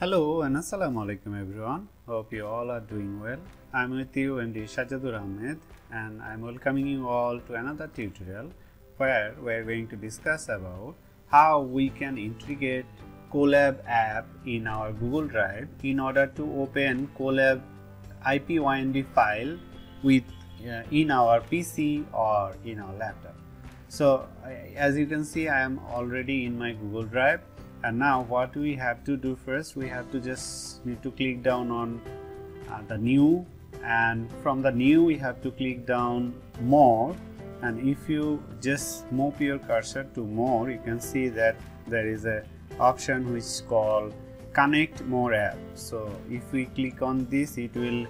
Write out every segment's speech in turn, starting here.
Hello and Assalamu alaikum everyone. Hope you all are doing well. I'm with you MD Sazzadur Ahamed and I'm welcoming you all to another tutorial where we're going to discuss about how we can integrate Colab app in our Google Drive in order to open Colab IPYNB file with uh, in our PC or in our laptop. So as you can see I am already in my Google Drive and now what we have to do first we have to just need to click down on uh, the new. And from the new we have to click down more. And if you just move your cursor to more you can see that there is a option which is called connect more app. So if we click on this it will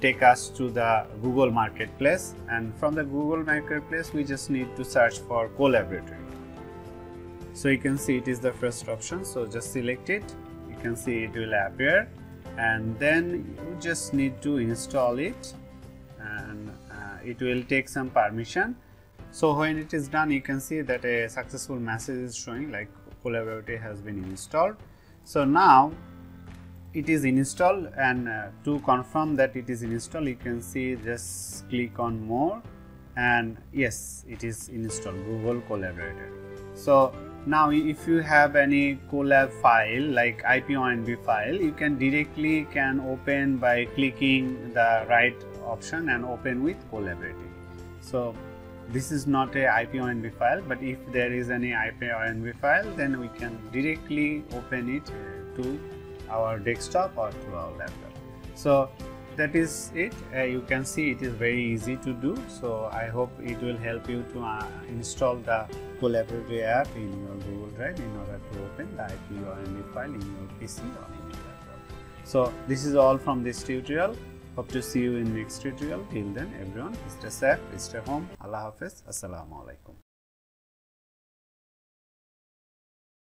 take us to the google marketplace. And from the google marketplace we just need to search for Colaboratory so you can see it is the first option. So just select it. You can see it will appear. And then you just need to install it. And uh, it will take some permission. So when it is done you can see that a successful message is showing like collaborative has been installed. So now it is installed and uh, to confirm that it is installed you can see just click on more. And yes it is installed google collaborator. So now if you have any Colab file like IPYNB file you can directly can open by clicking the right option and open with collaborative. So this is not a IPYNB file but if there is any IPYNB file then we can directly open it to our desktop or to our laptop. So that is it. Uh, you can see it is very easy to do. So i hope it will help you to uh, install the collaborative app in your google drive in order to open the ip or any file in your pc or in your laptop so this is all from this tutorial. Hope to see you in next tutorial. Till then everyone stay safe stay home. Allah hafiz. Assalamu alaikum